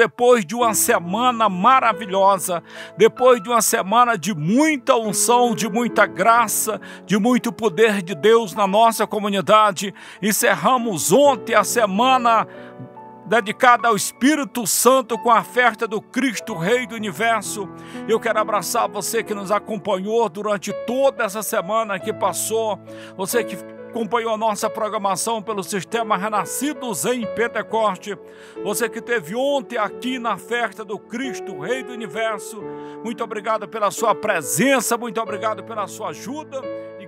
depois de uma semana maravilhosa, depois de uma semana de muita unção, de muita graça, de muito poder de Deus na nossa comunidade. Encerramos ontem a semana dedicada ao Espírito Santo com a festa do Cristo Rei do Universo. Eu quero abraçar você que nos acompanhou durante toda essa semana que passou, você que acompanhou a nossa programação pelo sistema Renascidos em Pentecoste, você que teve ontem aqui na festa do Cristo Rei do Universo, muito obrigado pela sua presença, muito obrigado pela sua ajuda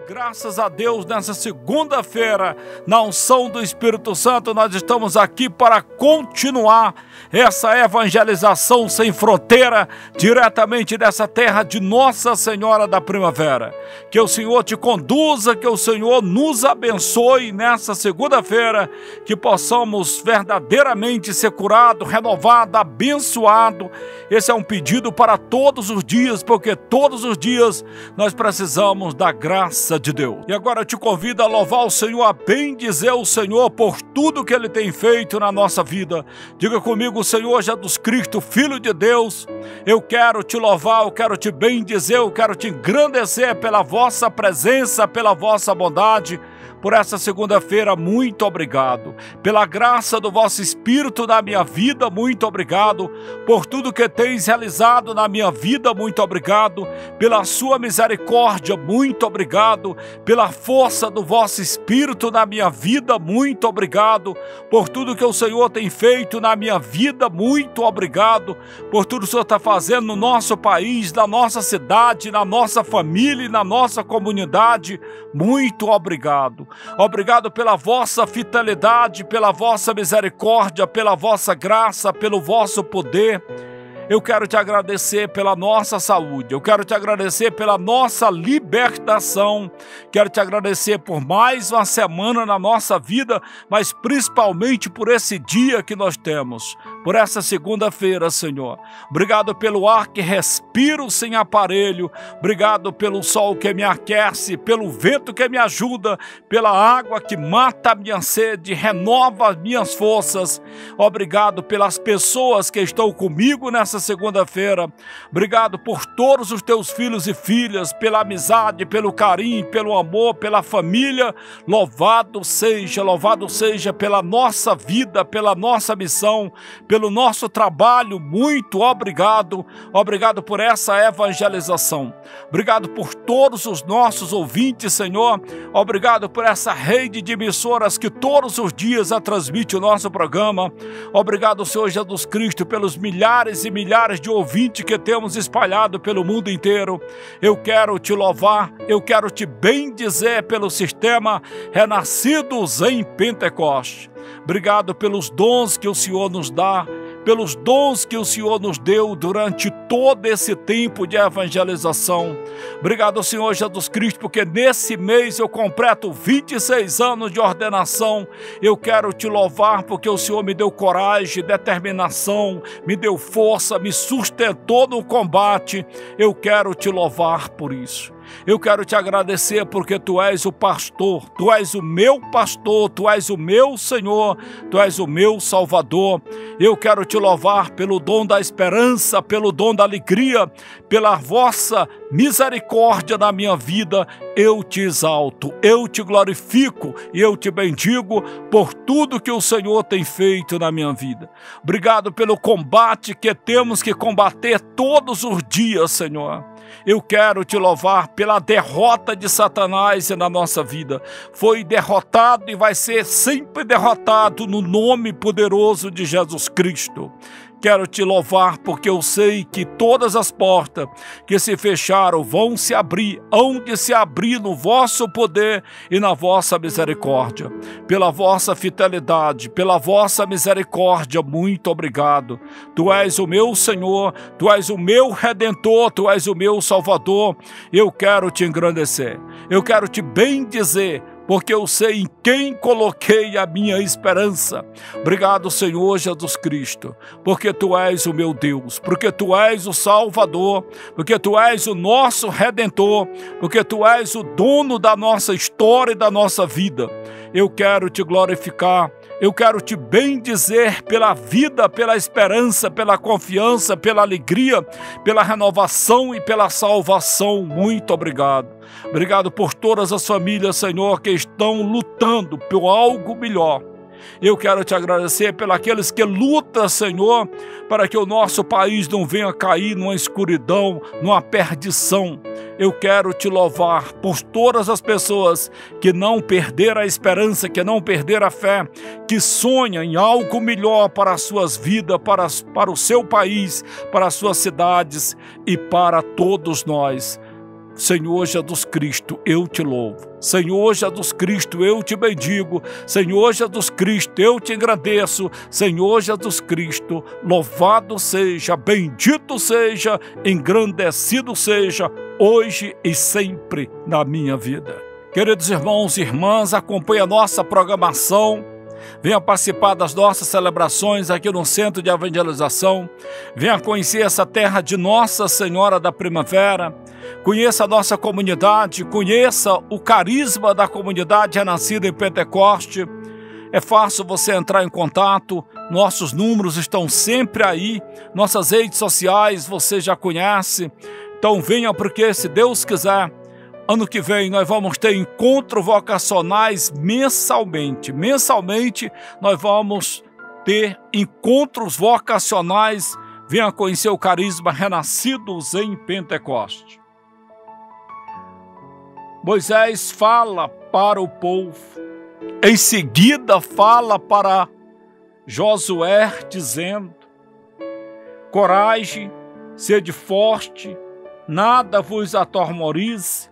graças a Deus, nessa segunda-feira, na unção do Espírito Santo, nós estamos aqui para continuar essa evangelização sem fronteira, diretamente dessa terra de Nossa Senhora da Primavera. Que o Senhor te conduza, que o Senhor nos abençoe nessa segunda-feira, que possamos verdadeiramente ser curado, renovado, abençoado. Esse é um pedido para todos os dias, porque todos os dias nós precisamos da graça graça de Deus. E agora te convido a louvar o Senhor, a bem dizer o Senhor por tudo que Ele tem feito na nossa vida. Diga comigo, Senhor Jesus Cristo, Filho de Deus, eu quero te louvar, eu quero te bem dizer, eu quero te engrandecer pela vossa presença, pela vossa bondade por essa segunda-feira, muito obrigado. Pela graça do vosso Espírito na minha vida, muito obrigado. Por tudo que tens realizado na minha vida, muito obrigado. Pela sua misericórdia, muito obrigado. Pela força do vosso Espírito na minha vida, muito obrigado. Por tudo que o Senhor tem feito na minha vida, muito obrigado. Por tudo que o Senhor está fazendo no nosso país, na nossa cidade, na nossa família e na nossa comunidade, muito obrigado. Obrigado pela vossa fidelidade, pela vossa misericórdia, pela vossa graça, pelo vosso poder. Eu quero te agradecer pela nossa saúde, eu quero te agradecer pela nossa libertação, quero te agradecer por mais uma semana na nossa vida, mas principalmente por esse dia que nós temos, por essa segunda-feira, Senhor. Obrigado pelo ar que respiro sem aparelho, obrigado pelo sol que me aquece, pelo vento que me ajuda, pela água que mata a minha sede, renova as minhas forças. Obrigado pelas pessoas que estão comigo nessa segunda-feira. Obrigado por todos os teus filhos e filhas, pela amizade, pelo carinho, pelo amor, pela família. Louvado seja, louvado seja pela nossa vida, pela nossa missão, pelo nosso trabalho. Muito obrigado. Obrigado por essa evangelização. Obrigado por todos os nossos ouvintes, Senhor. Obrigado por essa rede de emissoras que todos os dias transmite o nosso programa. Obrigado, Senhor Jesus Cristo, pelos milhares e milhares milhares de ouvintes que temos espalhado pelo mundo inteiro. Eu quero te louvar, eu quero te bendizer pelo sistema Renascidos em Pentecoste. Obrigado pelos dons que o Senhor nos dá pelos dons que o Senhor nos deu durante todo esse tempo de evangelização. Obrigado, Senhor Jesus Cristo, porque nesse mês eu completo 26 anos de ordenação. Eu quero te louvar porque o Senhor me deu coragem, determinação, me deu força, me sustentou no combate. Eu quero te louvar por isso. Eu quero te agradecer porque tu és o pastor, tu és o meu pastor, tu és o meu Senhor, tu és o meu Salvador. Eu quero te louvar pelo dom da esperança, pelo dom da alegria, pela vossa misericórdia na minha vida. Eu te exalto, eu te glorifico e eu te bendigo por tudo que o Senhor tem feito na minha vida. Obrigado pelo combate que temos que combater todos os dias, Senhor. Eu quero te louvar pela derrota de Satanás na nossa vida. Foi derrotado e vai ser sempre derrotado no nome poderoso de Jesus Cristo. Quero te louvar porque eu sei que todas as portas que se fecharam vão se abrir, hão de se abrir no vosso poder e na vossa misericórdia. Pela vossa fidelidade, pela vossa misericórdia, muito obrigado. Tu és o meu Senhor, tu és o meu redentor, tu és o meu Salvador. Eu quero te engrandecer, eu quero te bendizer porque eu sei em quem coloquei a minha esperança. Obrigado, Senhor Jesus Cristo, porque tu és o meu Deus, porque tu és o Salvador, porque tu és o nosso redentor, porque tu és o dono da nossa história e da nossa vida. Eu quero te glorificar Eu quero te bendizer pela vida, pela esperança, pela confiança, pela alegria, pela renovação e pela salvação. Muito obrigado. Obrigado por todas as famílias, Senhor, que estão lutando por algo melhor eu quero te agradecer pelos que lutam, Senhor, para que o nosso país não venha cair numa escuridão, numa perdição. Eu quero te louvar por todas as pessoas que não perderam a esperança, que não perderam a fé, que sonham em algo melhor para as suas vidas, para, para o seu país, para as suas cidades e para todos nós. Senhor Jesus Cristo, eu te louvo. Senhor Jesus Cristo, eu te bendigo. Senhor Jesus Cristo, eu te agradeço. Senhor Jesus Cristo, louvado seja, bendito seja, engrandecido seja, hoje e sempre na minha vida. Queridos irmãos e irmãs, acompanhe a nossa programação Venha participar das nossas celebrações aqui no Centro de Evangelização. Venha conhecer essa terra de Nossa Senhora da Primavera. Conheça a nossa comunidade, conheça o carisma da comunidade renascida em Pentecoste. É fácil você entrar em contato, nossos números estão sempre aí, nossas redes sociais você já conhece. Então venha, porque se Deus quiser, Ano que vem nós vamos ter encontros vocacionais mensalmente. Mensalmente nós vamos ter encontros vocacionais. Venha conhecer o carisma Renascidos em Pentecoste. Moisés fala para o povo. Em seguida fala para Josué dizendo: Coragem, sede forte, nada vos atormorize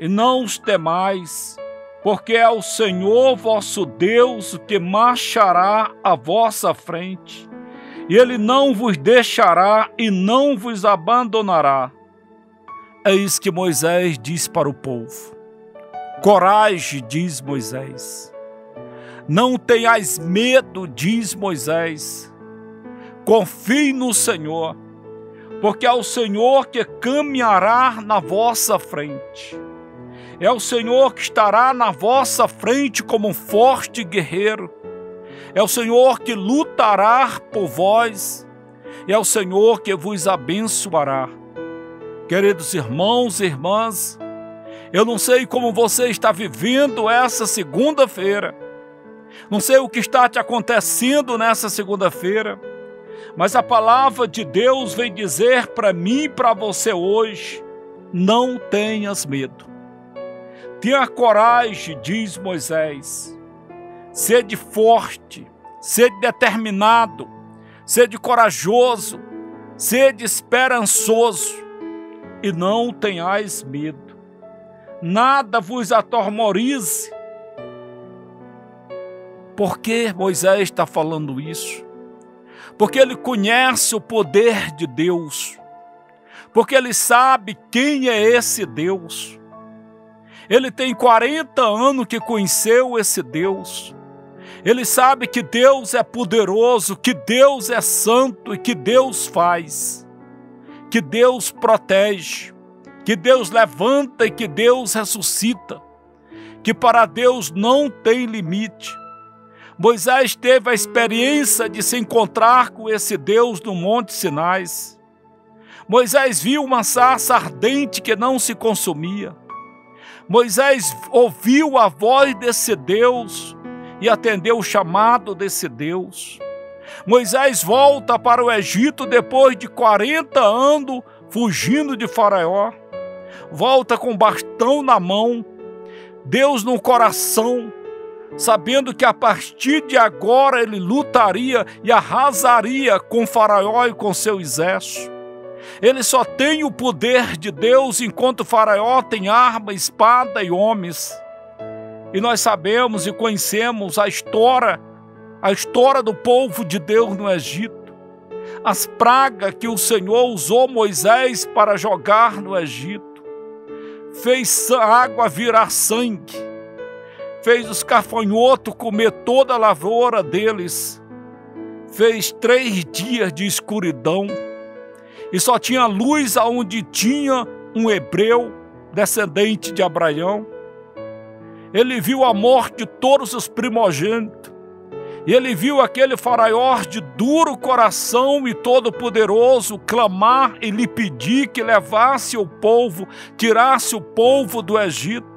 e não os temais, porque é o Senhor vosso Deus que marchará à vossa frente, e ele não vos deixará e não vos abandonará. Isso que Moisés diz para o povo. Coragem, diz Moisés. Não tenhais medo, diz Moisés. Confie no Senhor, porque é o Senhor que caminhará na vossa frente. É o Senhor que estará na vossa frente como um forte guerreiro. É o Senhor que lutará por vós. É o Senhor que vos abençoará. Queridos irmãos e irmãs, eu não sei como você está vivendo essa segunda-feira. Não sei o que está te acontecendo nessa segunda-feira, mas a palavra de Deus vem dizer para mim e para você hoje: não tenhas medo. Tenha coragem, diz Moisés. Sede forte, sede determinado, sede corajoso, sede esperançoso e não tenhais medo. Nada vos atormorize. Por que Moisés está falando isso? Porque ele conhece o poder de Deus, porque ele sabe quem é esse Deus ele tem 40 anos que conheceu esse Deus. Ele sabe que Deus é poderoso, que Deus é santo e que Deus faz, que Deus protege, que Deus levanta e que Deus ressuscita, que para Deus não tem limite. Moisés teve a experiência de se encontrar com esse Deus no Monte Sinais. Moisés viu uma sarça ardente que não se consumia. Moisés ouviu a voz desse Deus e atendeu o chamado desse Deus. Moisés volta para o Egito depois de 40 anos fugindo de Faraó. Volta com bastão na mão, Deus no coração, sabendo que a partir de agora ele lutaria e arrasaria com Faraó e com seu exército. Ele só tem o poder de Deus enquanto Faraó tem arma, espada e homens. E nós sabemos e conhecemos a história, a história do povo de Deus no Egito. As pragas que o Senhor usou Moisés para jogar no Egito. Fez a água virar sangue. Fez os cafanhotos comer toda a lavoura deles. Fez três dias de escuridão e só tinha luz aonde tinha um hebreu descendente de Abraão. Ele viu a morte de todos os primogênitos E ele viu aquele faraó de duro coração e todo-poderoso clamar e lhe pedir que levasse o povo, tirasse o povo do Egito.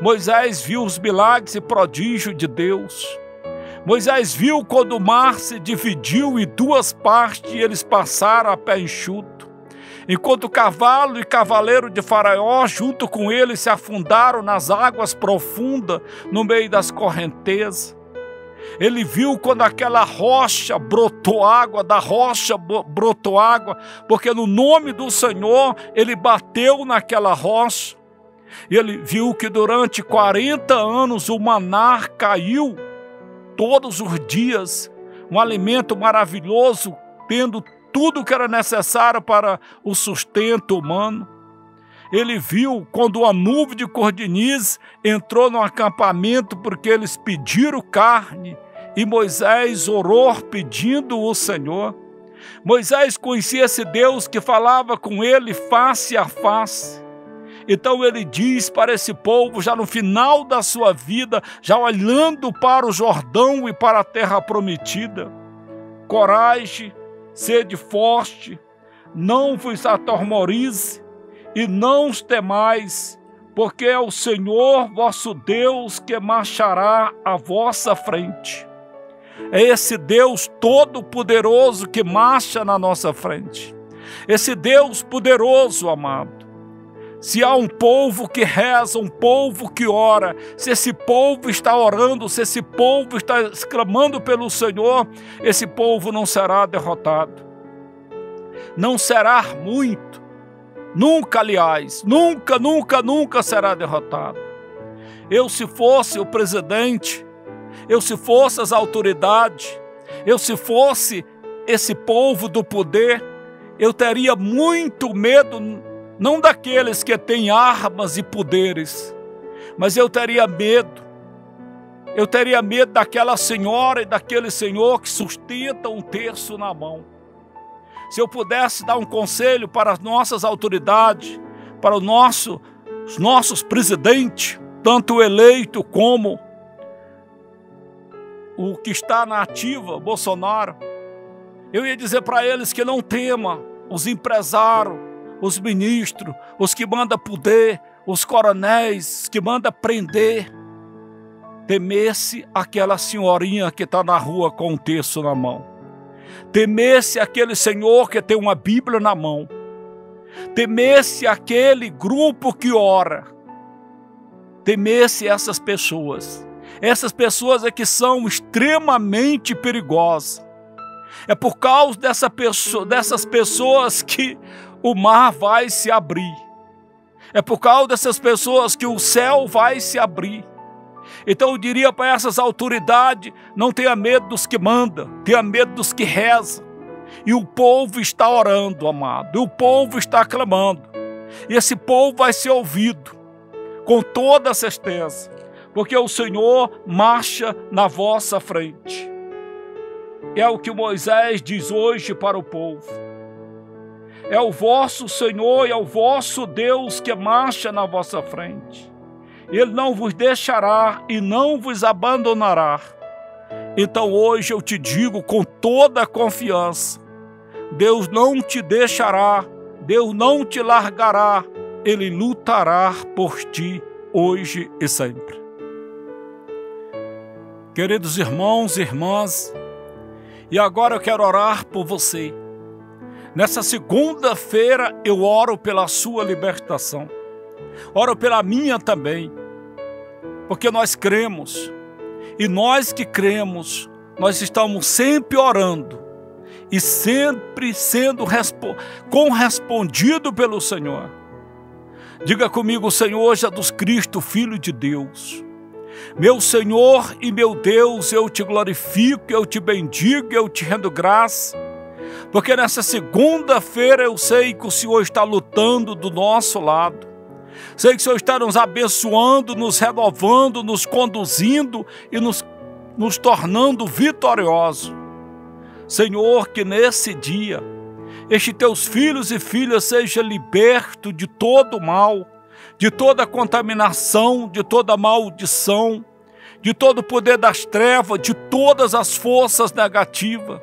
Moisés viu os milagres e prodígios de Deus. Moisés viu quando o mar se dividiu em duas partes e eles passaram a pé enxuto. Enquanto o cavalo e cavaleiro de Faraó, junto com ele, se afundaram nas águas profundas, no meio das correntezas. Ele viu quando aquela rocha brotou água, da rocha brotou água, porque no nome do Senhor ele bateu naquela rocha. Ele viu que durante 40 anos o maná caiu todos os dias, um alimento maravilhoso, tendo tudo que era necessário para o sustento humano. Ele viu quando a nuvem de cordiniz entrou no acampamento porque eles pediram carne e Moisés orou pedindo o Senhor. Moisés conhecia esse Deus que falava com ele face a face. Então ele diz para esse povo, já no final da sua vida, já olhando para o Jordão e para a terra prometida: coragem, sede forte, não vos atormorize e não os temais, porque é o Senhor vosso Deus que marchará à vossa frente. É esse Deus todo-poderoso que marcha na nossa frente. Esse Deus poderoso, amado. Se há um povo que reza, um povo que ora, se esse povo está orando, se esse povo está exclamando pelo Senhor, esse povo não será derrotado. Não será muito. Nunca, aliás, nunca, nunca, nunca será derrotado. Eu, se fosse o presidente, eu, se fosse as autoridades, eu, se fosse esse povo do poder, eu teria muito medo, não daqueles que têm armas e poderes, mas eu teria medo. Eu teria medo daquela senhora e daquele senhor que sustenta um terço na mão. Se eu pudesse dar um conselho para as nossas autoridades, para o nosso, os nossos presidentes, tanto eleito como o que está na ativa, Bolsonaro, eu ia dizer para eles que não tema os empresários, os ministros, os que mandam poder, os coronéis que mandam prender. Temesse aquela senhorinha que está na rua com um terço na mão. Temesse aquele senhor que tem uma Bíblia na mão. Temesse aquele grupo que ora. Temesse essas pessoas. Essas pessoas é que são extremamente perigosas. É por causa dessa pessoa, dessas pessoas que o mar vai se abrir. É por causa dessas pessoas que o céu vai se abrir. Então eu diria para essas autoridades: não tenha medo dos que mandam, tenha medo dos que rezam. E o povo está orando, amado, e o povo está clamando. E esse povo vai ser ouvido, com toda certeza porque o Senhor marcha na vossa frente. É o que Moisés diz hoje para o povo. É o vosso Senhor e é o vosso Deus que marcha na vossa frente. Ele não vos deixará e não vos abandonará. Então hoje eu te digo com toda a confiança: Deus não te deixará, Deus não te largará, Ele lutará por ti hoje e sempre. Queridos irmãos e irmãs, e agora eu quero orar por você. Nessa segunda-feira eu oro pela sua libertação. Oro pela minha também. Porque nós cremos. E nós que cremos, nós estamos sempre orando e sempre sendo correspondido pelo Senhor. Diga comigo, Senhor Jesus Cristo, Filho de Deus meu Senhor e meu Deus, eu te glorifico, eu te bendigo, eu te rendo graça, porque nessa segunda-feira eu sei que o Senhor está lutando do nosso lado. Sei que o Senhor está nos abençoando, nos renovando, nos conduzindo e nos, nos tornando vitoriosos. Senhor, que nesse dia, estes teus filhos e filhas sejam libertos de todo mal de toda contaminação, de toda maldição, de todo o poder das trevas, de todas as forças negativas.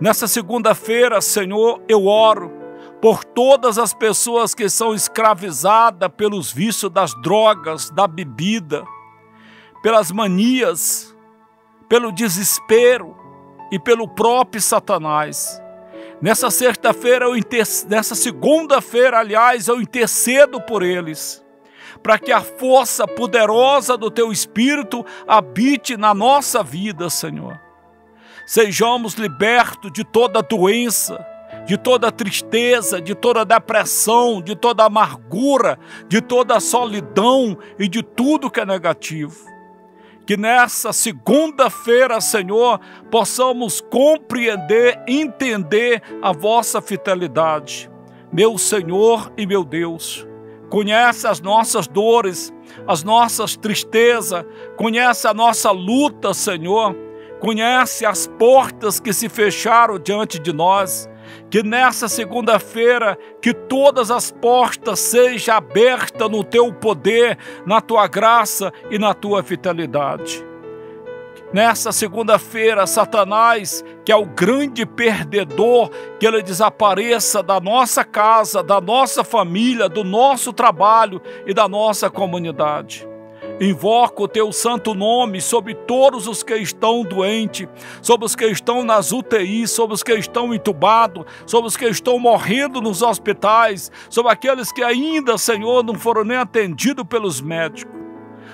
Nessa segunda-feira, Senhor, eu oro por todas as pessoas que são escravizadas pelos vícios das drogas, da bebida, pelas manias, pelo desespero e pelo próprio Satanás. Nessa sexta-feira, nessa segunda-feira, aliás, eu intercedo por eles, para que a força poderosa do Teu Espírito habite na nossa vida, Senhor. Sejamos libertos de toda doença, de toda tristeza, de toda depressão, de toda amargura, de toda solidão e de tudo que é negativo. Que nessa segunda-feira, Senhor, possamos compreender, entender a vossa fidelidade. Meu Senhor e meu Deus, conhece as nossas dores, as nossas tristezas, conhece a nossa luta, Senhor, conhece as portas que se fecharam diante de nós que nessa segunda-feira que todas as portas sejam abertas no teu poder, na tua graça e na tua vitalidade. Nessa segunda-feira, Satanás, que é o grande perdedor, que ele desapareça da nossa casa, da nossa família, do nosso trabalho e da nossa comunidade. Invoco o teu santo nome sobre todos os que estão doentes, sobre os que estão nas UTIs, sobre os que estão entubados, sobre os que estão morrendo nos hospitais, sobre aqueles que ainda, Senhor, não foram nem atendidos pelos médicos.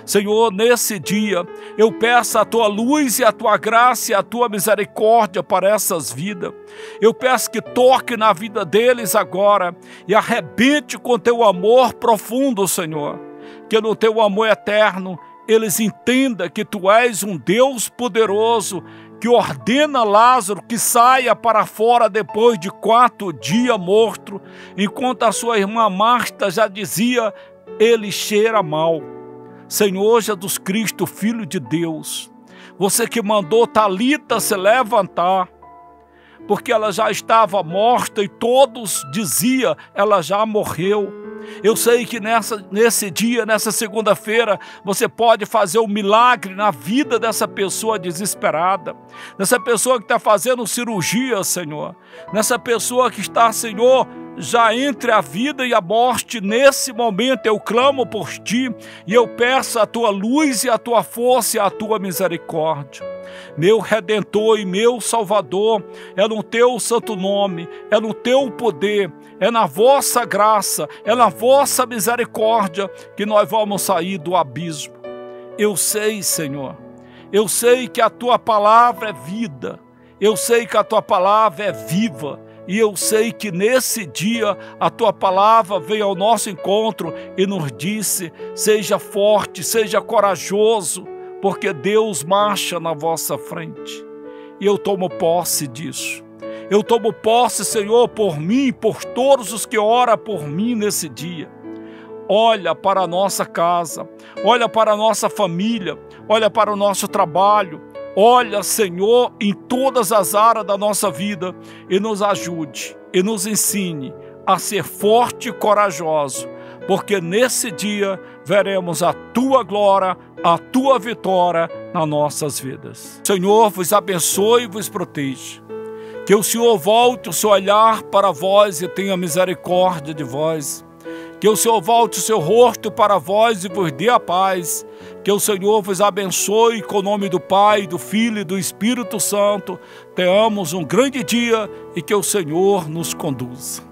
Senhor, nesse dia, eu peço a tua luz e a tua graça e a tua misericórdia para essas vidas. Eu peço que toque na vida deles agora e arrebente com teu amor profundo, Senhor que no teu amor eterno eles entendam que tu és um Deus poderoso que ordena Lázaro que saia para fora depois de quatro dias morto, enquanto a sua irmã Marta já dizia: ele cheira mal. Senhor Jesus Cristo, Filho de Deus, você que mandou Talita se levantar, porque ela já estava morta e todos diziam: ela já morreu. Eu sei que nessa, nesse dia, nessa segunda-feira, você pode fazer um milagre na vida dessa pessoa desesperada, nessa pessoa que está fazendo cirurgia, Senhor, nessa pessoa que está, Senhor, já entre a vida e a morte, nesse momento eu clamo por ti e eu peço a tua luz e a tua força e a tua misericórdia. Meu redentor e meu salvador, é no teu santo nome, é no teu poder, é na vossa graça, é na vossa misericórdia que nós vamos sair do abismo. Eu sei, Senhor, eu sei que a tua palavra é vida, eu sei que a tua palavra é viva e eu sei que nesse dia a tua palavra veio ao nosso encontro e nos disse: seja forte, seja corajoso, porque Deus marcha na vossa frente. E eu tomo posse disso. Eu tomo posse, Senhor, por mim e por todos os que oram por mim nesse dia. Olha para a nossa casa, olha para a nossa família, olha para o nosso trabalho, Olha, Senhor, em todas as áreas da nossa vida e nos ajude e nos ensine a ser forte e corajoso, porque nesse dia veremos a tua glória, a tua vitória nas nossas vidas. Senhor, vos abençoe e vos proteja. Que o Senhor volte o seu olhar para vós e tenha misericórdia de vós. Que o Senhor volte o seu rosto para vós e vos dê a paz. Que o Senhor vos abençoe com o nome do Pai, do Filho e do Espírito Santo. Tenhamos um grande dia e que o Senhor nos conduza.